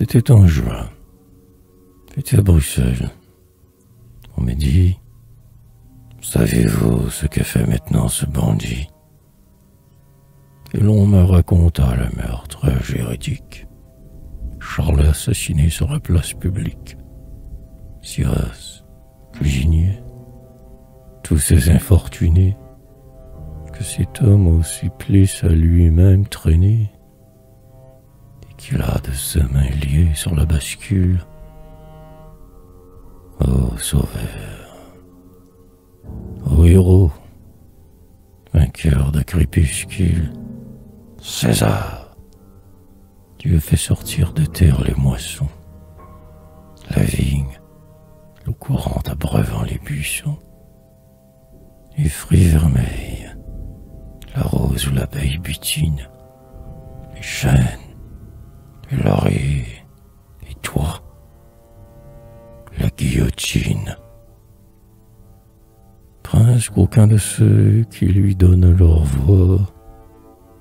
C'était en juin. J'étais à Bruxelles. On m'a dit Savez-vous ce que fait maintenant ce bandit? Et l'on me raconta le meurtre juridique. Charles assassiné sur la place publique. Siras, cuisinier, tous ces infortunés, que cet homme au supplice a lui-même traîné, qu'il a de mains liées sur la bascule. Ô sauveur, ô héros, vainqueur de crépuscule, César, Dieu fait sortir de terre les moissons, la vigne, l'eau courante abreuvant les buissons, les fruits vermeils, la rose ou l'abeille butine, les chênes, et toi, la guillotine. Prince qu'aucun de ceux qui lui donnent leur voix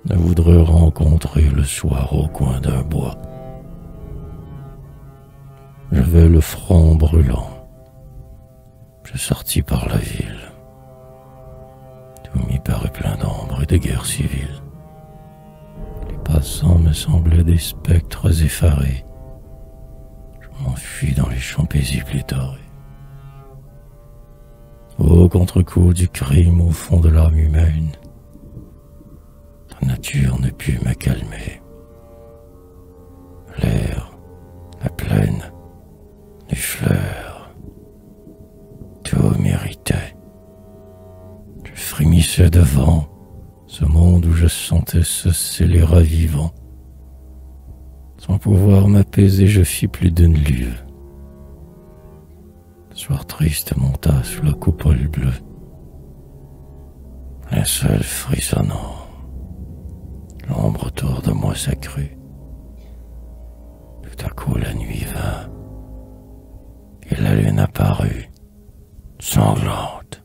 ne voudrait rencontrer le soir au coin d'un bois. J'avais le front brûlant. Je sortis par la ville. Tout m'y parut plein d'ombre et de guerre civile. Me semblaient des spectres effarés. Je m'enfuis dans les champs paisibles et dorés. Au contre-coup du crime au fond de l'âme humaine, la nature ne put me. L'air, la plaine, les fleurs, tout méritait. Je frémissais devant ce monde où je sentais se sceller vivant. Sans pouvoir m'apaiser, je fis plus d'une lieue. Le soir triste monta sous la coupole bleue. Un seul frissonnant L'ombre autour de moi s'accrut. Tout à coup la nuit vint, et la lune apparut, sanglante.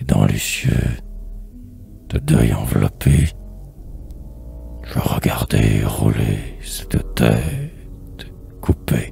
Et dans les cieux, de deuil enveloppé. Je regardais rouler cette tête coupée.